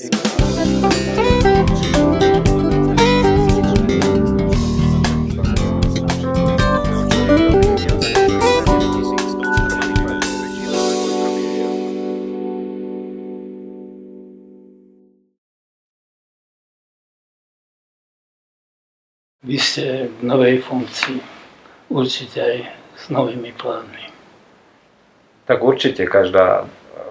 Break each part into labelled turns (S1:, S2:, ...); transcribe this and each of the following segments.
S1: Vy ste v novej funkcii, určite aj s novými plánmi.
S2: Tak určite každá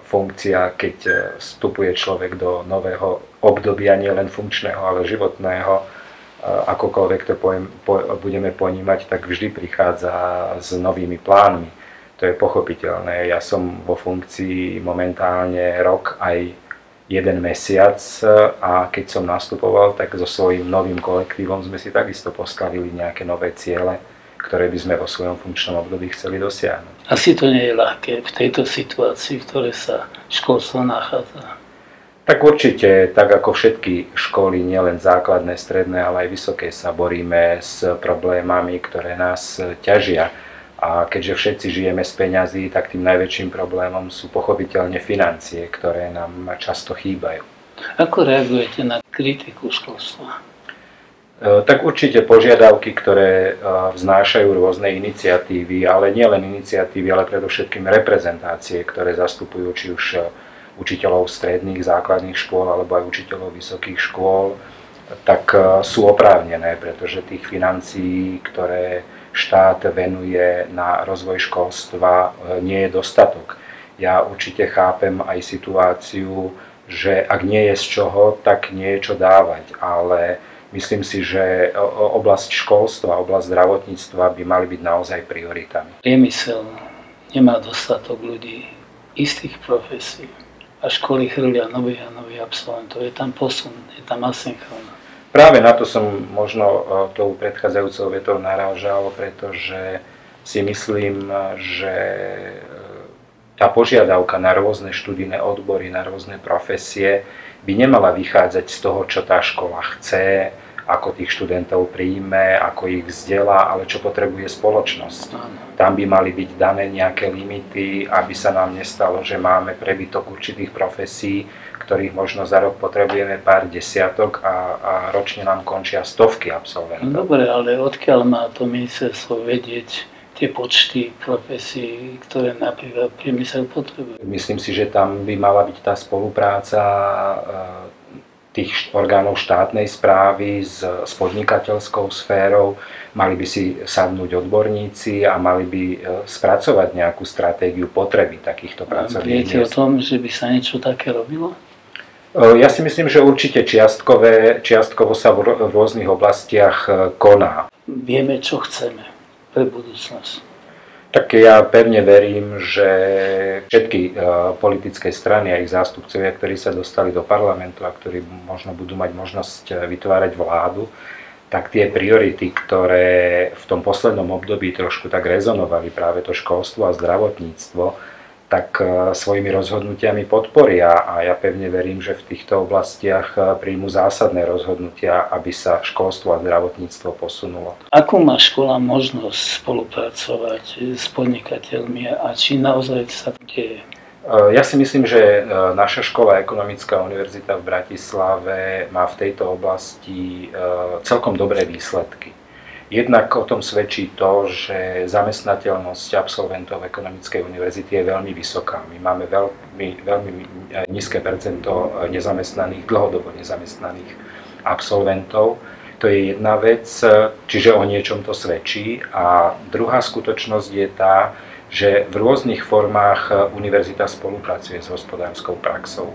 S2: funkcia, keď vstupuje človek do nového obdobia, nielen funkčného, ale životného, akokoľvek to pojem, po, budeme ponímať, tak vždy prichádza s novými plánmi. To je pochopiteľné. Ja som vo funkcii momentálne rok aj jeden mesiac a keď som nastupoval, tak so svojím novým kolektívom sme si takisto postavili nejaké nové ciele, ktoré by sme vo svojom funkčnom období chceli dosiahnuť.
S1: Asi to nie je ľahké v tejto situácii, v ktorej sa školstvo nachádza.
S2: Tak určite, tak ako všetky školy, nielen základné, stredné, ale aj vysoké, sa boríme s problémami, ktoré nás ťažia a keďže všetci žijeme z peňazí, tak tým najväčším problémom sú pochopiteľne financie, ktoré nám často chýbajú.
S1: Ako reagujete na kritiku školstva?
S2: E, tak určite požiadavky, ktoré e, vznášajú rôzne iniciatívy, ale nie len iniciatívy, ale predovšetkým reprezentácie, ktoré zastupujú či už e, učiteľov stredných, základných škôl alebo aj učiteľov vysokých škôl, tak sú oprávnené, pretože tých financií, ktoré štát venuje na rozvoj školstva, nie je dostatok. Ja určite chápem aj situáciu, že ak nie je z čoho, tak nie je čo dávať, ale myslím si, že oblasť školstva, oblasť zdravotníctva by mali byť naozaj prioritami.
S1: Priemysel nemá dostatok ľudí istých profesí a školy chrlia nových a nových absolventov. Je tam posun, je tam asynchron.
S2: Práve na to som možno tou predchádzajúcou vetou narážal, pretože si myslím, že e, tá požiadavka na rôzne študijné odbory, na rôzne profesie by nemala vychádzať z toho, čo tá škola chce, ako tých študentov príjme, ako ich vzdelá, ale čo potrebuje spoločnosť. Tam by mali byť dané nejaké limity, aby sa nám nestalo, že máme prebytok určitých profesí, ktorých možno za rok potrebujeme pár desiatok a, a ročne nám končia stovky absolventov.
S1: No dobre, ale odkiaľ má to ministerstvo vedieť tie počty profesí, ktoré napríklad priemysel potrebuje?
S2: Myslím si, že tam by mala byť tá spolupráca e, tých orgánov štátnej správy s, s podnikateľskou sférou, mali by si sadnúť odborníci a mali by e, spracovať nejakú stratégiu potreby takýchto pracovných
S1: Viete o tom, že by sa niečo také robilo?
S2: Ja si myslím, že určite čiastkové, čiastkovo sa v rôznych oblastiach e, koná.
S1: Vieme, čo chceme pre budúcnosť.
S2: Tak ja pevne verím, že všetky e, politické strany a ich zástupcovia, ktorí sa dostali do parlamentu a ktorí možno budú mať možnosť e, vytvárať vládu, tak tie priority, ktoré v tom poslednom období trošku tak rezonovali, práve to školstvo a zdravotníctvo, tak e, svojimi rozhodnutiami podporia a ja pevne verím, že v týchto oblastiach e, príjmu zásadné rozhodnutia, aby sa školstvo a zdravotníctvo posunulo.
S1: Akú má škola možnosť spolupracovať s podnikateľmi a či naozaj sa to deje?
S2: E, ja si myslím, že naša škola Ekonomická univerzita v Bratislave má v tejto oblasti celkom dobré výsledky. Jednak o tom svedčí to, že zamestnateľnosť absolventov ekonomickej univerzity je veľmi vysoká. My máme veľmi, veľmi nízke percento nezamestnaných, dlhodobo nezamestnaných absolventov. To je jedna vec, čiže o niečom to svedčí. A druhá skutočnosť je tá, že v rôznych formách e, univerzita spolupracuje s hospodárskou praxou.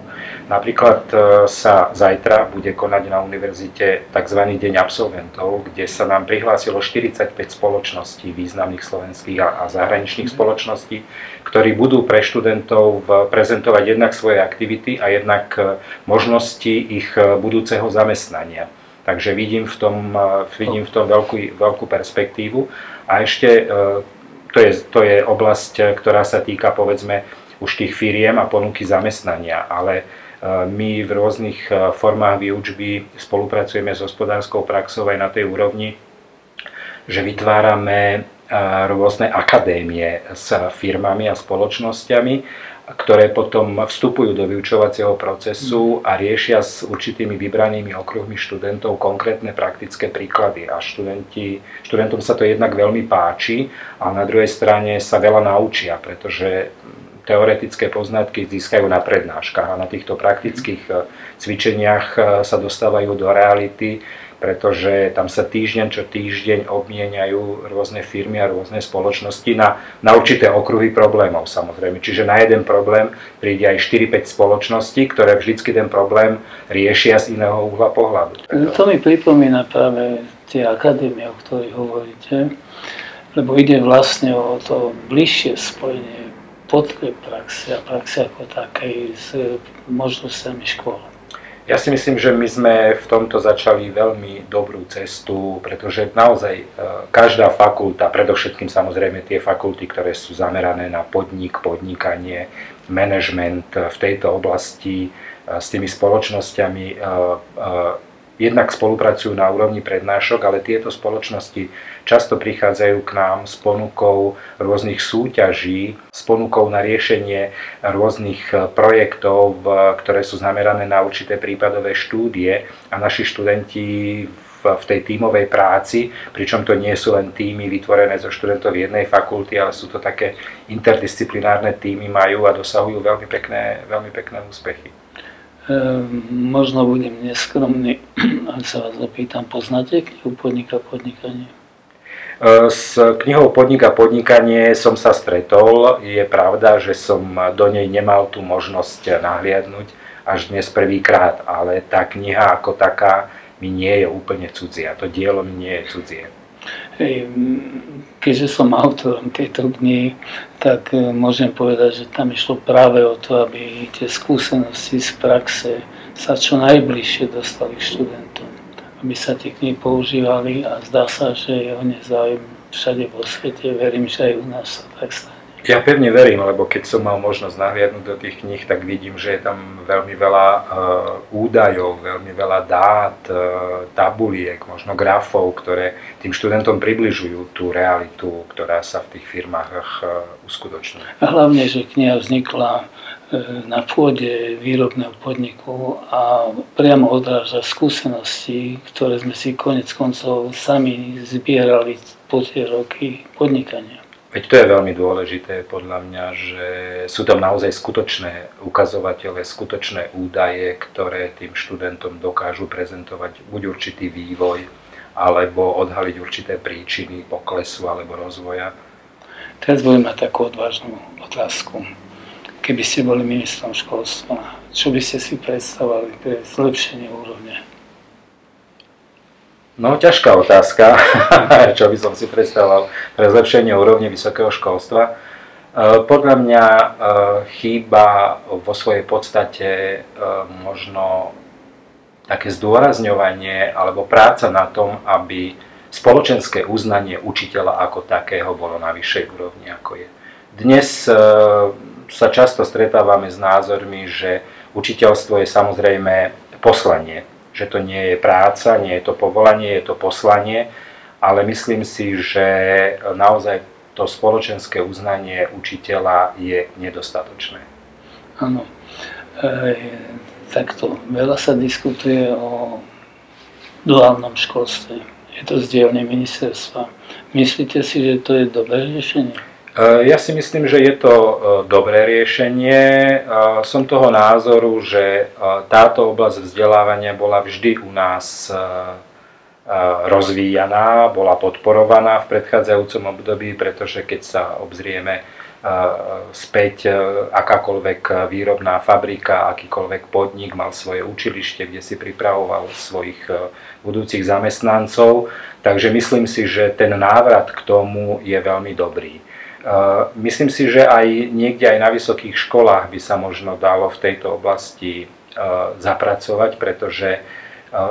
S2: Napríklad e, sa zajtra bude konať na univerzite tzv. Deň absolventov, kde sa nám prihlásilo 45 spoločností významných slovenských a zahraničných mhm. spoločností, ktorí budú pre študentov prezentovať jednak svoje aktivity a jednak e, možnosti ich budúceho zamestnania. Takže vidím v tom, vidím v tom veľkú, veľkú perspektívu. A ešte to je, to je oblasť, ktorá sa týka povedzme už tých firiem a ponuky zamestnania, ale e, my v rôznych e, formách výučby spolupracujeme s hospodárskou praxou aj na tej úrovni, že vytvárame rôzne akadémie s firmami a spoločnosťami ktoré potom vstupujú do vyučovacieho procesu a riešia s určitými vybranými okruhmi študentov konkrétne praktické príklady. A študenti, študentom sa to jednak veľmi páči, a na druhej strane sa veľa naučia, pretože teoretické poznatky získajú na prednáškach a na týchto praktických eh, cvičeniach eh, sa dostávajú do reality pretože tam sa týždeň čo týždeň obmieniajú rôzne firmy a rôzne spoločnosti na, na určité okruhy problémov samozrejme. Čiže na jeden problém príde aj 4-5 spoločností, ktoré vždycky ten problém riešia z iného uhla pohľadu.
S1: To mi pripomína práve tie akadémie, o ktorých hovoríte, lebo ide vlastne o to bližšie spojenie potreb praxe a praxe ako takej s možnosťami škôl.
S2: Ja si myslím, že my sme v tomto začali veľmi dobrú cestu, pretože naozaj e, každá fakulta, predovšetkým samozrejme tie fakulty, ktoré sú zamerané na podnik, podnikanie, management v tejto oblasti e, s tými spoločnosťami e, jednak spolupracujú na úrovni prednášok, ale tieto spoločnosti často prichádzajú k nám s ponukou rôznych súťaží, s ponukou na riešenie rôznych eh, projektov, ktoré sú zamerané na určité prípadové štúdie a naši študenti v tej tímovej práci, pričom to nie sú len týmy vytvorené zo študentov jednej fakulty, ale sú to také interdisciplinárne týmy, majú a dosahujú veľmi pekné, veľmi pekné úspechy.
S1: Ehm, možno budem neskromný, ak sa vás zapýtam, poznáte knihu Podnika podnikanie?
S2: Ehm, s knihou Podnika podnikanie som sa stretol. Je pravda, že som do nej nemal tú možnosť nahliadnúť až dnes prvýkrát, ale tá kniha ako taká mi nie je úplne cudzia. To dielo mi nie je cudzie.
S1: Keďže som autorom tejto knihy, tak e, môžem povedať, že tam išlo práve o to, aby tie skúsenosti z praxe sa čo najbližšie dostali k študentom. Aby sa tie knihy používali a zdá sa, že je o ne záujem všade vo svete. Verím, že aj u nás sa tak stane.
S2: Ja pevne verím, lebo keď som mal možnosť nahliadnúť do tých kníh, tak vidím, že je tam veľmi veľa uh, údajov, veľmi veľa dát, uh, tabuliek, možno grafov, ktoré tým študentom približujú tú realitu, ktorá sa v tých firmách uh, uskutočňuje.
S1: A hlavne, že kniha vznikla na pôde výrobného podniku a priamo odráža skúsenosti, ktoré sme si konec koncov sami zbierali po tie roky podnikania.
S2: Veď to je veľmi dôležité podľa mňa, že sú tam naozaj skutočné ukazovatele, skutočné údaje, ktoré tým študentom dokážu prezentovať buď určitý vývoj, alebo odhaliť určité príčiny poklesu alebo rozvoja.
S1: Teraz budem mať takú odvážnu otázku. Keby ste boli ministrom školstva, čo by ste si predstavovali pre zlepšenie úrovne
S2: No, ťažká otázka, čo by som si predstavoval pre zlepšenie úrovne vysokého školstva. E, podľa mňa e, chýba vo svojej podstate e, možno také zdôrazňovanie alebo práca na tom, aby spoločenské uznanie učiteľa ako takého bolo na vyššej úrovni, ako je. Dnes sa často stretávame s názormi, že učiteľstvo je samozrejme poslanie, že to nie je práca, nie je to povolanie, je to poslanie, ale myslím si, že naozaj to spoločenské uznanie učiteľa je nedostatočné.
S1: Áno. E, takto veľa sa diskutuje o duálnom školstve. Je to z ministerstva. Myslíte si, že to je dobré riešenie?
S2: Eh, ja si myslím, že je to eh, dobré riešenie. Eh, som toho názoru, že táto oblasť vzdelávania bola vždy u nás rozvíjaná, bola podporovaná v predchádzajúcom období, pretože keď sa obzrieme späť akákoľvek výrobná fabrika, akýkoľvek podnik mal svoje učilište, kde si pripravoval svojich budúcich zamestnancov. Takže myslím si, že ten návrat k tomu je veľmi dobrý. Myslím si, že aj niekde aj na vysokých školách by sa možno dalo v tejto oblasti zapracovať, pretože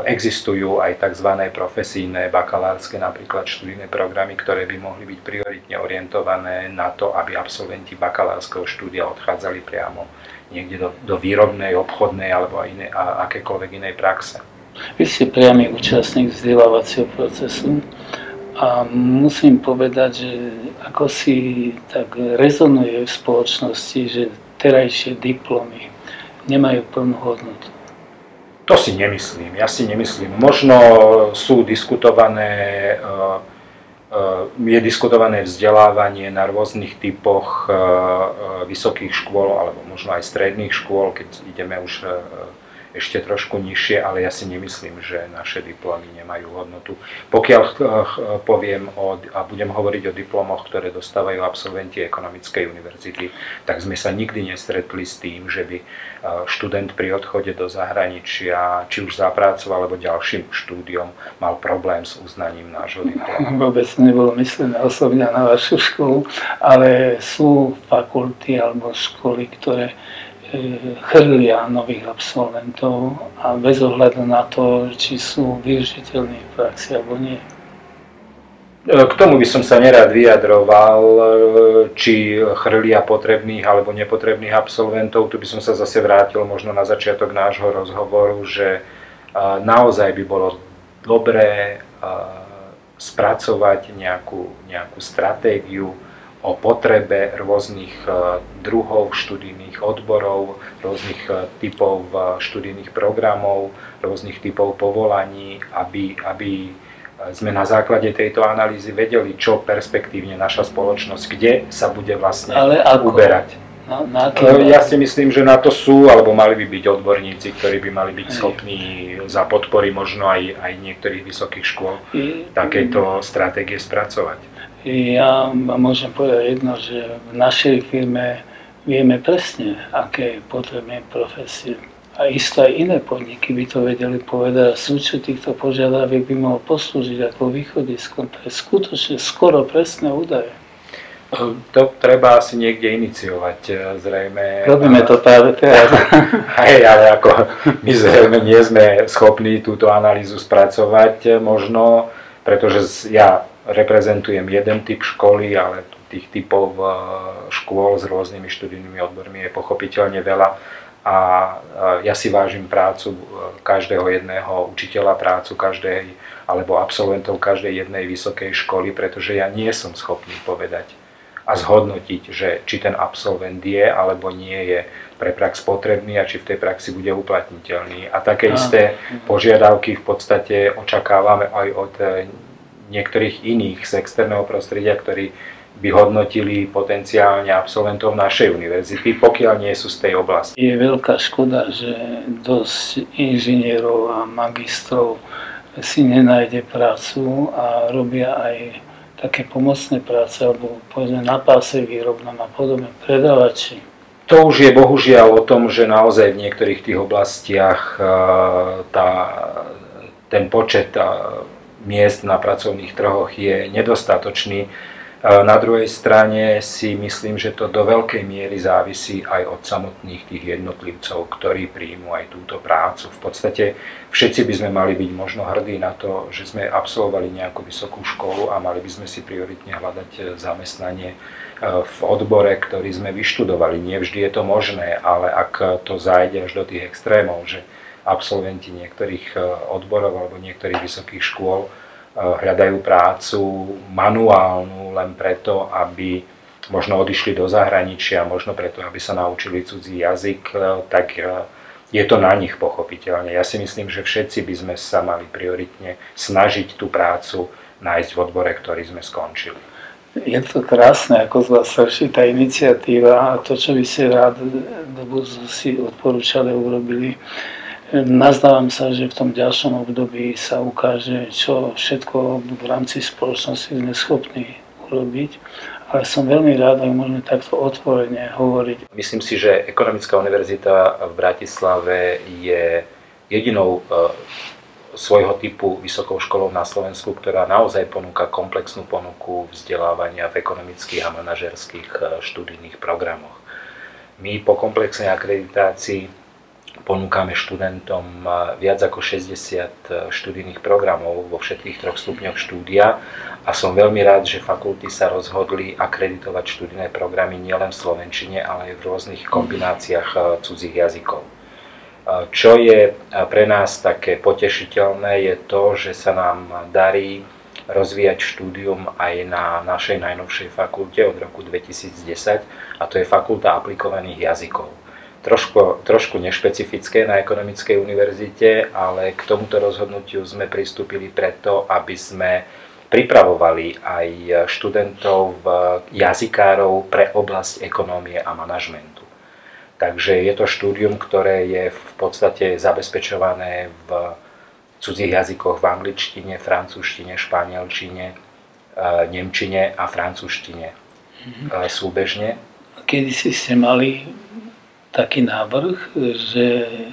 S2: existujú aj tzv. profesijné bakalárske napríklad študijné programy, ktoré by mohli byť prioritne orientované na to, aby absolventi bakalárskeho štúdia odchádzali priamo niekde do, do výrobnej, obchodnej alebo aj iné, a akékoľvek inej praxe.
S1: Vy ste priamy účastník vzdelávacieho procesu a musím povedať, že ako si tak rezonuje v spoločnosti, že terajšie diplomy nemajú plnú hodnotu?
S2: To si nemyslím. Ja si nemyslím. Možno sú diskutované, eh, eh, je diskutované vzdelávanie na rôznych typoch eh, vysokých škôl alebo možno aj stredných škôl, keď ideme už ešte trošku nižšie, ale ja si nemyslím, že naše diplomy nemajú hodnotu. Pokiaľ poviem o, a budem hovoriť o diplomoch, ktoré dostávajú absolventi ekonomickej univerzity, tak sme sa nikdy nestretli s tým, že by študent pri odchode do zahraničia, či už za prácu alebo ďalším štúdiom, mal problém s uznaním nášho diplomu.
S1: Vôbec nebolo myslené osobne na vašu školu, ale sú fakulty alebo školy, ktoré chrlia nových absolventov a bez ohľadu na to, či sú využiteľní v praxi alebo nie.
S2: K tomu by som sa nerad vyjadroval, či chrlia potrebných alebo nepotrebných absolventov. Tu by som sa zase vrátil možno na začiatok nášho rozhovoru, že naozaj by bolo dobré spracovať nejakú, nejakú stratégiu, o potrebe rôznych e, druhov študijných odborov, rôznych e, typov e, študijných programov, rôznych typov povolaní, aby, aby sme na základe tejto analýzy vedeli, čo perspektívne naša spoločnosť, kde sa bude vlastne Ale ako? uberať. Na, na ja si myslím, že na to sú, alebo mali by byť odborníci, ktorí by mali byť schopní za podpory možno aj, aj niektorých vysokých škôl takéto stratégie spracovať.
S1: Ja môžem povedať jedno, že v našej firme vieme presne, aké potrebné profesie. A isto aj iné podniky by to vedeli povedať. Súčet týchto požiadaviek by mohol poslúžiť ako východisko. To je skutočne skoro presné údaje.
S2: To treba asi niekde iniciovať, e, zrejme.
S1: Robíme to práve teraz.
S2: Hej, ale ako my zrejme nie sme schopní túto analýzu spracovať e, možno, pretože ja reprezentujem jeden typ školy, ale tých typov eh, škôl s rôznymi študijnými odbormi je pochopiteľne veľa a ja si vážim prácu eh, každého jedného učiteľa, prácu každej alebo absolventov každej jednej vysokej školy, pretože ja nie som schopný povedať a zhodnotiť, že či ten absolvent je alebo nie je pre prax potrebný a či v tej praxi bude uplatniteľný. A také isté požiadavky v podstate očakávame aj od eh, niektorých iných z externého prostredia, ktorí by hodnotili potenciálne absolventov našej univerzity, pokiaľ nie sú z tej oblasti.
S1: Je veľká škoda, že dosť inžinierov a magistrov si nenájde prácu a robia aj také pomocné práce, alebo povedzme na páse výrobnom a podobne, predávači.
S2: To už je bohužiaľ o tom, že naozaj v niektorých tých oblastiach e, tá, ten počet miest na pracovných trhoch je nedostatočný. Na druhej strane si myslím, že to do veľkej miery závisí aj od samotných tých jednotlivcov, ktorí príjmu aj túto prácu. V podstate všetci by sme mali byť možno hrdí na to, že sme absolvovali nejakú vysokú školu a mali by sme si prioritne hľadať e, zamestnanie e, v odbore, ktorý sme vyštudovali. Nie vždy je to možné, ale ak to zájde až do tých extrémov, že absolventi niektorých e, odborov alebo niektorých vysokých škôl e, hľadajú prácu manuálnu len preto, aby možno odišli do zahraničia, možno preto, aby sa naučili cudzí jazyk, e, tak je to na nich pochopiteľne. Ja si myslím, že všetci by sme sa mali prioritne snažiť tú prácu nájsť v odbore, ktorý sme skončili.
S1: Je to krásne, ako z vás tá iniciatíva a to, čo by ste rád do budúcnosti odporúčali, urobili, Nazdávam sa, že v tom ďalšom období sa ukáže, čo všetko v rámci spoločnosti sme schopní urobiť, ale som veľmi rád, ak môžeme takto otvorene hovoriť.
S2: Myslím si, že Ekonomická univerzita v Bratislave je jedinou e, svojho typu vysokou školou na Slovensku, ktorá naozaj ponúka komplexnú ponuku vzdelávania v ekonomických a manažerských e, študijných programoch. My po komplexnej akreditácii ponúkame študentom eh, viac ako 60 eh, študijných programov vo všetkých troch stupňoch štúdia a som veľmi rád, že fakulty sa rozhodli akreditovať študijné programy nielen v Slovenčine, ale aj v rôznych kombináciách eh, cudzích jazykov. Čo je pre nás také potešiteľné, je to, že sa nám darí rozvíjať štúdium aj na našej najnovšej fakulte od roku 2010 a to je Fakulta aplikovaných jazykov. Trošku, trošku nešpecifické na ekonomickej univerzite, ale k tomuto rozhodnutiu sme pristúpili preto, aby sme pripravovali aj študentov, jazykárov pre oblasť ekonómie a manažmentu. Takže je to štúdium, ktoré je v podstate zabezpečované v cudzích jazykoch v angličtine, francúzštine, španielčine, e, nemčine a francúzštine mm-hmm. súbežne.
S1: Kedy si ste mali taký návrh, že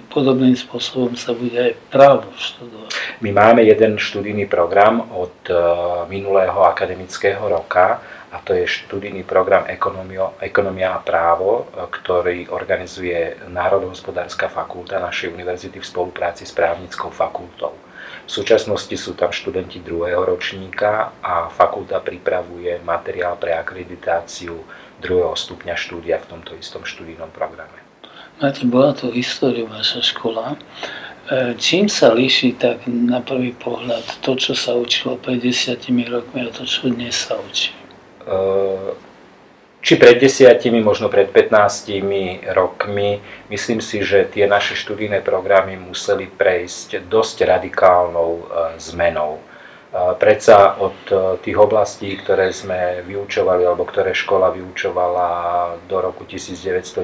S1: podobným spôsobom sa bude aj právo študovať?
S2: My máme jeden študijný program od e, minulého akademického roka, a to je študijný program Ekonomia a právo, ktorý organizuje Národohospodárska fakulta našej univerzity v spolupráci s právnickou fakultou. V súčasnosti sú tam študenti druhého ročníka a fakulta pripravuje materiál pre akreditáciu druhého stupňa štúdia v tomto istom študijnom programe.
S1: Máte, bola to história vaša škola. E, čím sa líši tak na prvý pohľad to, čo sa učilo pred desiatimi rokmi a to, čo dnes sa učí?
S2: Eh, či pred desiatimi, možno pred 15 rokmi, myslím si, že tie naše študijné programy museli prejsť dosť radikálnou eh, zmenou. Predsa od e, tých oblastí, ktoré sme vyučovali, alebo ktoré škola vyučovala do roku 1990,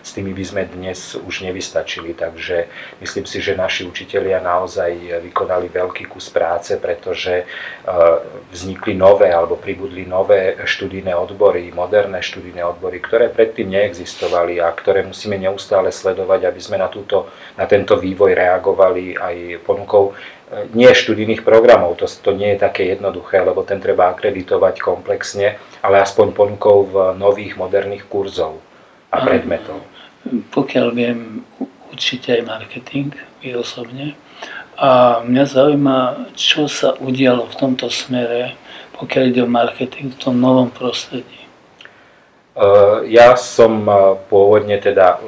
S2: s tými by sme dnes už nevystačili. Takže myslím si, že naši učitelia naozaj vykonali veľký kus práce, pretože e, vznikli nové alebo pribudli nové študijné odbory, moderné študijné odbory, ktoré predtým neexistovali a ktoré musíme neustále sledovať, aby sme na, túto, na tento vývoj reagovali aj ponukou nie študijných programov, to, to nie je také jednoduché, lebo ten treba akreditovať komplexne, ale aspoň ponukou v nových moderných kurzov a predmetov.
S1: Pokiaľ viem, určite aj marketing, vy osobne. A mňa zaujíma, čo sa udialo v tomto smere, pokiaľ ide o marketing v tom novom prostredí.
S2: Ja som pôvodne teda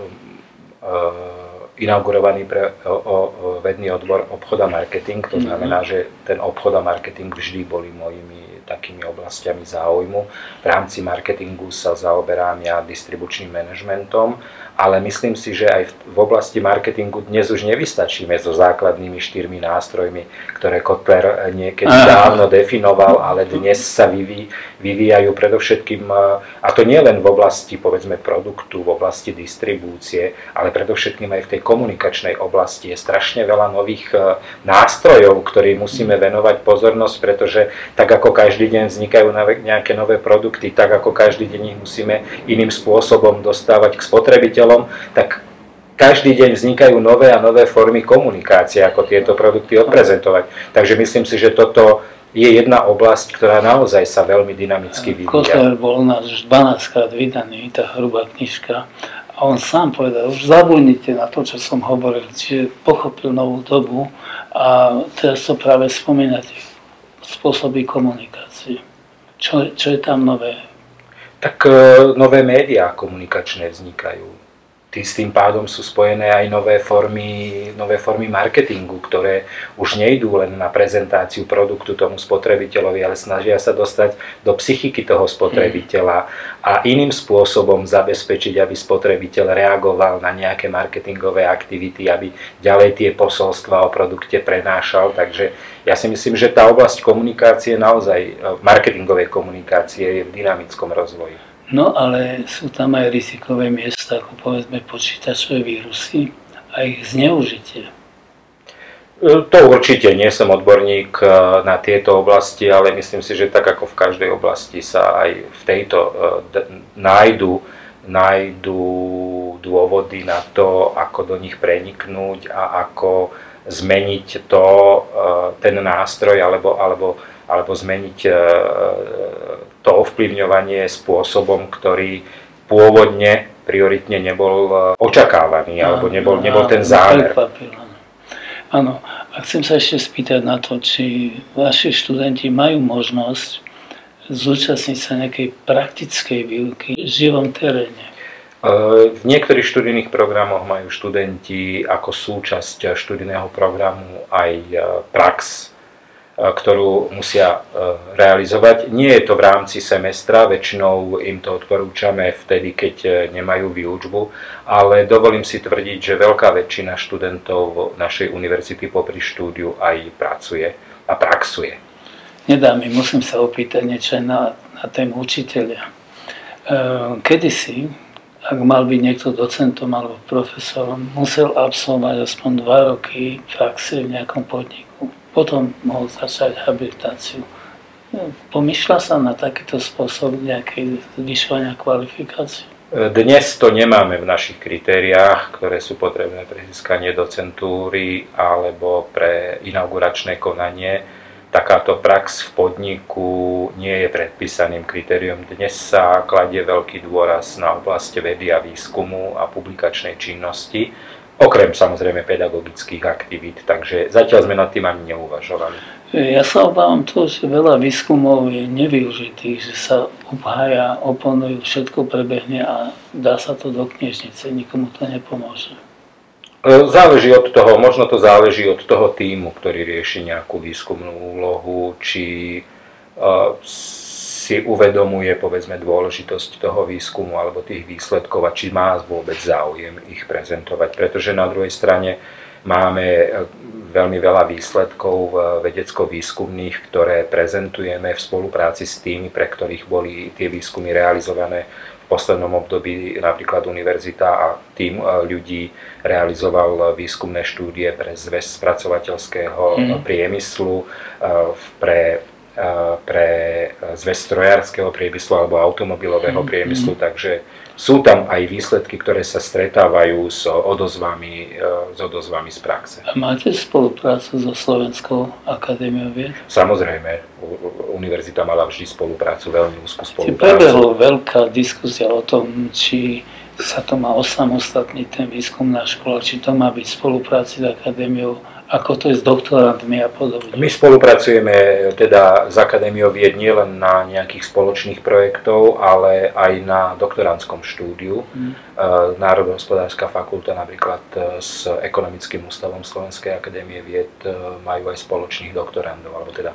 S2: inaugurovaný pre o, o, vedný odbor obchod a marketing. To mhm. znamená, že ten obchod a marketing vždy boli mojimi takými oblastiami záujmu. V rámci marketingu sa zaoberám ja distribučným manažmentom ale myslím si, že aj v oblasti marketingu dnes už nevystačíme so základnými štyrmi nástrojmi, ktoré Kotler niekedy dávno definoval, ale dnes sa vyví, vyvíjajú predovšetkým, a to nie len v oblasti povedzme produktu, v oblasti distribúcie, ale predovšetkým aj v tej komunikačnej oblasti je strašne veľa nových e, nástrojov, ktorým musíme venovať pozornosť, pretože tak ako každý deň vznikajú nejaké nové produkty, tak ako každý deň ich musíme iným spôsobom dostávať k spotrebiteľom, tak každý deň vznikajú nové a nové formy komunikácie, ako tieto produkty odprezentovať. Takže myslím si, že toto je jedna oblasť, ktorá naozaj sa veľmi dynamicky vyvíja.
S1: Kotler bol nás 12 krát vydaný, tá hrubá knižka, a on sám povedal, už zabudnite na to, čo som hovoril, čiže pochopil novú dobu a teraz to práve spomínate, spôsoby komunikácie. Čo, čo je tam nové?
S2: Tak e, nové médiá komunikačné vznikajú tý, tým pádom sú spojené aj nové formy, nové formy marketingu, ktoré už nejdú len na prezentáciu produktu tomu spotrebiteľovi, ale snažia sa dostať do psychiky toho spotrebiteľa a iným spôsobom zabezpečiť, aby spotrebiteľ reagoval na nejaké marketingové aktivity, aby ďalej tie posolstva o produkte prenášal. Takže ja si myslím, že tá oblasť komunikácie naozaj, marketingovej komunikácie je v dynamickom rozvoji.
S1: No ale sú tam aj rizikové miesta, ako povedzme počítačové vírusy a ich zneužitie.
S2: E, to určite, nie som odborník e, na tieto oblasti, ale myslím si, že tak ako v každej oblasti sa aj v tejto e, nájdu, nájdu dôvody na to, ako do nich preniknúť a ako zmeniť to, ten nástroj alebo, alebo, alebo zmeniť to ovplyvňovanie spôsobom, ktorý pôvodne prioritne nebol e, očakávaný, alebo nebol, nebol ten zámer.
S1: Áno, a chcem sa ešte spýtať na to, či vaši študenti majú možnosť zúčastniť sa nejakej praktickej výuky v živom teréne.
S2: E, v niektorých študijných programoch majú študenti ako súčasť študijného programu aj e, prax ktorú musia realizovať. Nie je to v rámci semestra, väčšinou im to odporúčame vtedy, keď nemajú výučbu, ale dovolím si tvrdiť, že veľká väčšina študentov našej univerzity popri štúdiu aj pracuje a praxuje.
S1: Nedá mi, musím sa opýtať niečo na, na tému učiteľia. Kedysi ak mal byť niekto docentom alebo profesorom, musel absolvovať aspoň dva roky praxe v nejakom podniku. Potom mohol začať habilitáciu. Pomýšľa sa na takýto spôsob nejakej zvyšovania kvalifikácie?
S2: Dnes to nemáme v našich kritériách, ktoré sú potrebné pre získanie docentúry alebo pre inauguračné konanie takáto prax v podniku nie je predpísaným kritériom. Dnes sa kladie veľký dôraz na oblasti vedy a výskumu a publikačnej činnosti, okrem samozrejme pedagogických aktivít, takže zatiaľ sme nad tým ani neuvažovali.
S1: Ja sa obávam toho, že veľa výskumov je nevyužitých, že sa obhája, oponujú, všetko prebehne a dá sa to do knižnice, nikomu to nepomôže.
S2: E, záleží od toho, možno to záleží od toho týmu, ktorý rieši nejakú výskumnú úlohu, či e, si uvedomuje povedzme dôležitosť toho výskumu alebo tých výsledkov a či má vôbec záujem ich prezentovať. Pretože na druhej strane máme e, veľmi veľa výsledkov vedecko-výskumných, ktoré prezentujeme v spolupráci s tými, pre ktorých boli tie výskumy realizované poslednom období napríklad univerzita a tým e, ľudí realizoval výskumné štúdie pre zväz spracovateľského mm. priemyslu, e, pre, pre zväz strojárskeho priemyslu alebo automobilového mm. priemyslu, takže sú tam aj výsledky, ktoré sa stretávajú s odozvami, e, s odozvami z praxe.
S1: A máte spoluprácu so Slovenskou akadémiou vied?
S2: Samozrejme, univerzita mala vždy spoluprácu, veľmi úzkú spoluprácu.
S1: Prebehlo veľká diskusia o tom, či sa to má osamostatniť ten výskum na škole, či to má byť spolupráci s akadémiou ako to je s doktorantmi a podobne.
S2: My spolupracujeme teda s Akadémiou vied nielen na nejakých spoločných projektov, ale aj na doktorantskom štúdiu. Mm. Národohospodárska fakulta napríklad e, s Ekonomickým ústavom Slovenskej akadémie vied e, majú aj spoločných doktorandov, alebo teda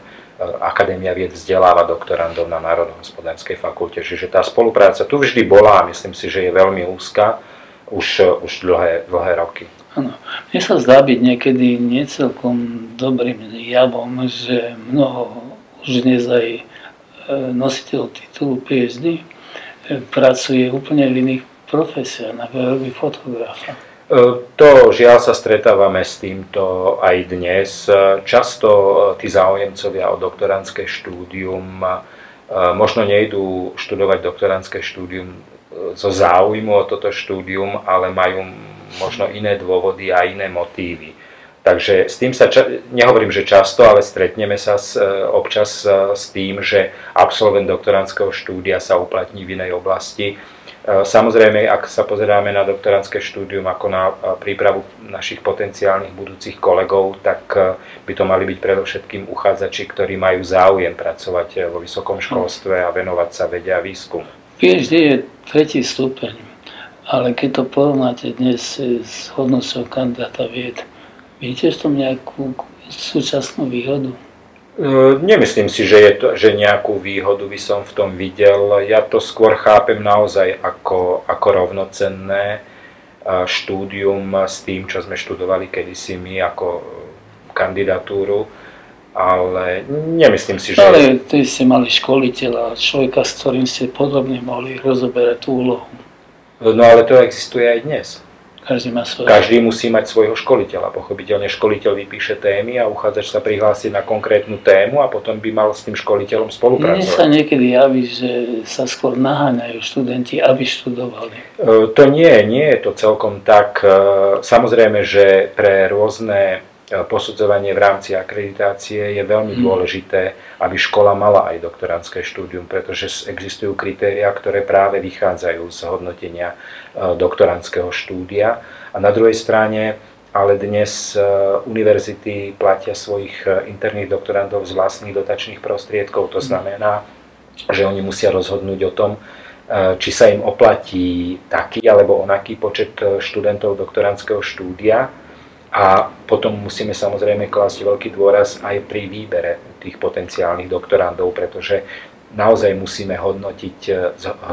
S2: Akadémia vied vzdeláva doktorandov na Národohospodárskej fakulte. Čiže tá spolupráca tu vždy bola a myslím si, že je veľmi úzka už, už dlhé, dlhé roky.
S1: Áno. Mne sa zdá byť niekedy necelkom dobrým javom, že mnoho už dnes aj e, nositeľ titulu PhD e, pracuje úplne v iných profesiách, napríklad robí fotografa.
S2: E, to žiaľ sa stretávame s týmto aj dnes. Často tí záujemcovia o doktorantské štúdium možno nejdú študovať doktorantské štúdium zo záujmu o toto štúdium, ale majú možno iné dôvody a iné motívy. Takže s tým sa, nehovorím, že často, ale stretneme sa s, e, občas e, s tým, že absolvent doktorandského štúdia sa uplatní v inej oblasti. E, samozrejme, ak sa pozeráme na doktorandské štúdium ako na prípravu našich potenciálnych budúcich kolegov, tak by to mali byť predovšetkým uchádzači, ktorí majú záujem pracovať vo vysokom školstve a venovať sa vede a výskumu.
S1: PhD je tretí stupeň ale keď to porovnáte dnes s hodnosťou kandidáta vied, vidíte v tom nejakú súčasnú výhodu?
S2: E, nemyslím si, že, je to, že nejakú výhodu by som v tom videl. Ja to skôr chápem naozaj ako, ako rovnocenné e, štúdium s tým, čo sme študovali kedysi my ako kandidatúru, ale nemyslím si, že...
S1: Ale ty ste mali školiteľa, človeka, s ktorým ste podobne mohli rozoberať tú úlohu.
S2: No ale to existuje aj dnes.
S1: Každý, má svoj...
S2: Každý musí mať svojho školiteľa. Pochopiteľne školiteľ vypíše témy a uchádzač sa prihlási na konkrétnu tému a potom by mal s tým školiteľom spolupracovať.
S1: Mne sa niekedy javí, že sa skôr naháňajú študenti, aby študovali.
S2: E, to nie, nie je to celkom tak. E, samozrejme, že pre rôzne posudzovanie v rámci akreditácie je veľmi hmm. dôležité, aby škola mala aj doktorantské štúdium, pretože existujú kritéria, ktoré práve vychádzajú z hodnotenia e, doktorantského štúdia. A na druhej strane ale dnes e, univerzity platia svojich interných doktorantov z vlastných dotačných prostriedkov. To hmm. znamená, že oni musia rozhodnúť o tom, či sa im oplatí taký alebo onaký počet študentov doktorantského štúdia A potom musíme samozrejme klásť veľký dôraz aj pri výbere tých potenciálnych doktorandov, pretože naozaj musíme hodnotiť,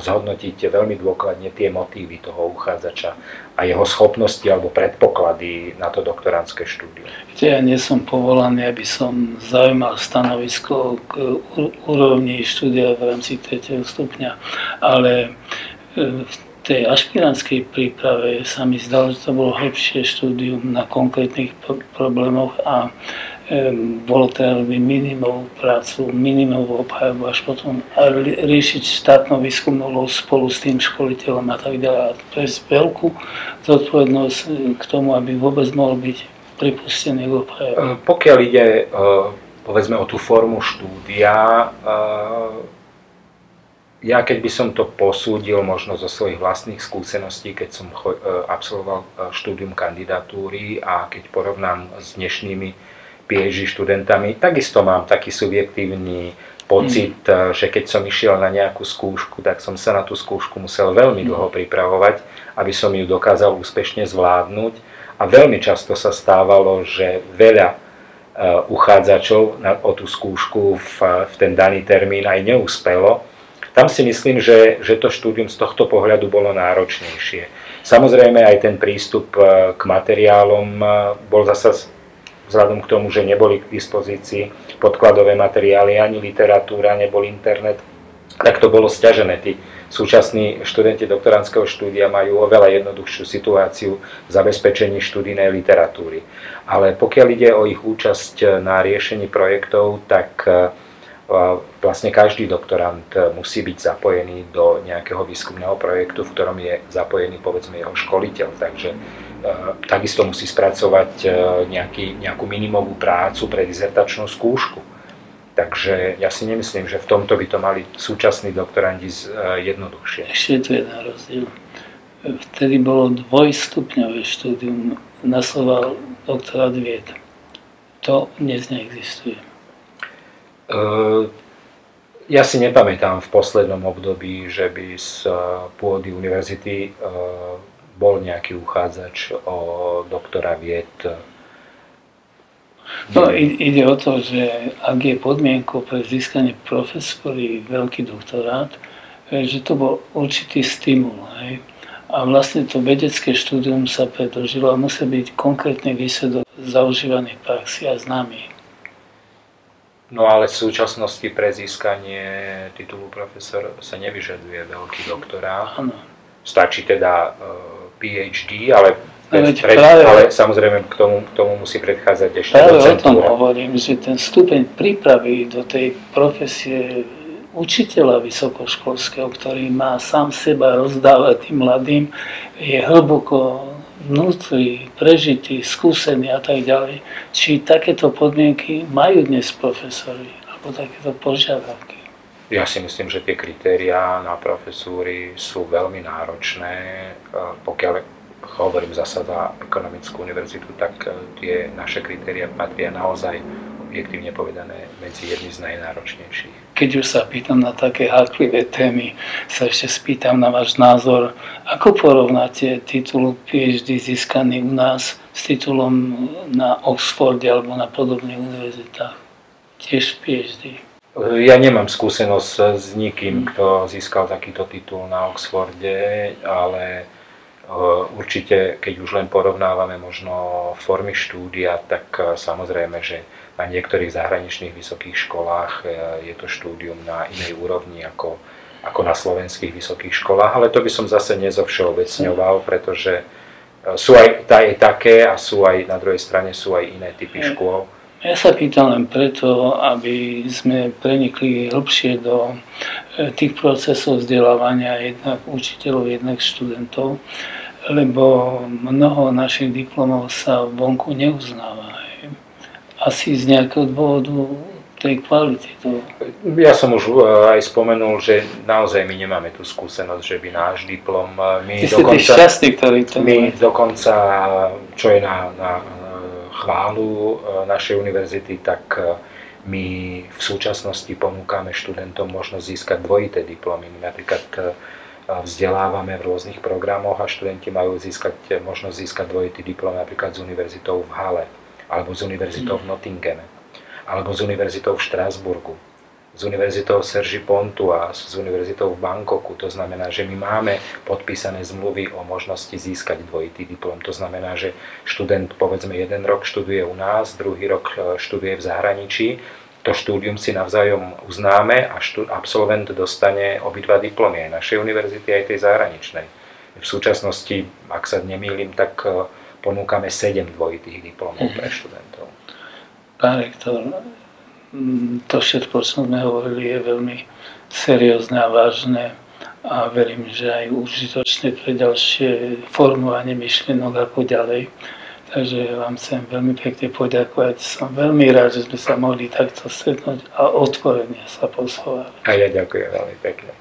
S2: zhodnotiť veľmi dôkladne tie motívy toho uchádzača a jeho schopnosti alebo predpoklady na to doktorantské štúdium.
S1: Ja nie som povolaný, aby som zaujímal stanovisko k úrovni štúdia v rámci 3. stupňa, ale e, tej ašpirantskej príprave sa mi zdalo, že to bolo hĺbšie štúdium na konkrétnych problémoch a bolo treba robiť minimovú prácu, minimovú obhajobu, až potom riešiť štátnu výskumnú spolu s tým školiteľom a tak ďalej. A to je veľkú zodpovednosť k tomu, aby vôbec mohol byť pripustený k obhajobu.
S2: Pokiaľ ide povedzme o tú formu štúdia, ja keď by som to posúdil možno zo svojich vlastných skúseností, keď som e, absolvoval e, štúdium kandidatúry a keď porovnám s dnešnými PhD študentami, takisto mám taký subjektívny pocit, mm. že keď som išiel na nejakú skúšku, tak som sa na tú skúšku musel veľmi dlho mm. pripravovať, aby som ju dokázal úspešne zvládnuť. A veľmi často sa stávalo, že veľa uchádzačov o tú skúšku v, v ten daný termín aj neúspelo, tam si myslím, že, že to štúdium z tohto pohľadu bolo náročnejšie. Samozrejme aj ten prístup e, k materiálom e, bol zasa vzhľadom k tomu, že neboli k dispozícii podkladové materiály, ani literatúra, nebol internet, tak to bolo stiažené. Tí súčasní študenti doktorandského štúdia majú oveľa jednoduchšiu situáciu v zabezpečení študijnej literatúry. Ale pokiaľ ide o ich účasť na riešení projektov, tak e, vlastne každý doktorant musí byť zapojený do nejakého výskumného projektu, v ktorom je zapojený povedzme jeho školiteľ. Takže e, takisto musí spracovať e, nejaký, nejakú minimovú prácu pre dizertačnú skúšku. Takže ja si nemyslím, že v tomto by to mali súčasní doktorandi e, jednoduchšie.
S1: Ešte je tu jeden rozdiel. Vtedy bolo dvojstupňové štúdium, nasloval doktorát vied. To dnes neexistuje.
S2: Ehm, ja si nepamätám v poslednom období, že by z pôdy univerzity eh, bol nejaký uchádzač o doktora vied.
S1: No, ide o to, že ak je podmienkou pre získanie profesory veľký doktorát, eh, že to bol určitý stimul. Hej. A vlastne to vedecké štúdium sa predlžilo a musí byť konkrétny výsledok zaužívaných praxi a známy.
S2: No ale v súčasnosti pre získanie titulu profesor sa nevyžaduje veľký doktorát. Ano. Stačí teda e, PhD, ale, ale, pred, práve, ale samozrejme k tomu, k tomu musí predchádzať ešte
S1: práve docentúra. o tom hovorím, že ten stupeň prípravy do tej profesie učiteľa vysokoškolského, ktorý má sám seba rozdávať tým mladým, je hlboko vnútri, prežitý, skúsený a tak ďalej, či takéto podmienky majú dnes profesori, alebo takéto požiadavky.
S2: Ja si myslím, že tie kritériá na profesúry sú veľmi náročné. Pokiaľ hovorím zasa za ekonomickú univerzitu, tak e, tie naše kritéria patria naozaj objektívne povedané medzi jedny z najnáročnejších.
S1: Keď už sa pýtam na také háklivé témy, sa ešte spýtam na váš názor, ako porovnáte titul PhD získaný u nás s titulom na Oxforde alebo na podobných univerzitách? Tiež PhD.
S2: Ja nemám skúsenosť s nikým, kto získal takýto titul na Oxforde, ale určite, keď už len porovnávame možno formy štúdia, tak e, samozrejme, že na niektorých zahraničných vysokých školách e, je to štúdium na inej úrovni ako, ako na slovenských vysokých školách, ale to by som zase nezovšeobecňoval, pretože e, sú aj, aj také a sú aj na druhej strane sú aj iné typy škôl.
S1: Ja sa pýtam len preto, aby sme prenikli hlbšie do tých procesov vzdelávania jednak učiteľov, jednak študentov, lebo mnoho našich diplomov sa vonku neuznáva asi z nejakého dôvodu tej kvality. To...
S2: Ja som už e, aj spomenul, že naozaj my nemáme tú skúsenosť, že by náš diplom... E, my
S1: Ty dokonca, šťastný, ktorý to
S2: My má. dokonca, čo je na, na chválu e, našej univerzity, tak my v súčasnosti ponúkame študentom možnosť získať dvojité diplomy. Napríklad vzdelávame v rôznych programoch a študenti majú získať, možnosť získať dvojitý diplom napríklad z univerzitou v Hale, alebo z univerzitou v Nottinghame, alebo z univerzitou v Štrásburgu, s univerzitou Sergi Pontua, s univerzitou v Bangkoku. To znamená, že my máme podpísané zmluvy o možnosti získať dvojitý diplom. To znamená, že študent povedzme jeden rok študuje u nás, druhý rok e, študuje v zahraničí to štúdium si navzájom uznáme a absolvent dostane obidva diplomy aj našej univerzity, aj tej zahraničnej. V súčasnosti, ak sa nemýlim, tak e, ponúkame 7 dvojitých diplomov pre mhm. študentov.
S1: Pán rektor, to všetko, čo sme hovorili, je veľmi seriózne a vážne a verím, že aj užitočné pre ďalšie formovanie myšlienok ako ďalej. Takže vám chcem veľmi pekne poďakovať. Som veľmi rád, že sme sa mohli takto stretnúť a otvorene sa poshovať.
S2: A ja ďakujem veľmi pekne.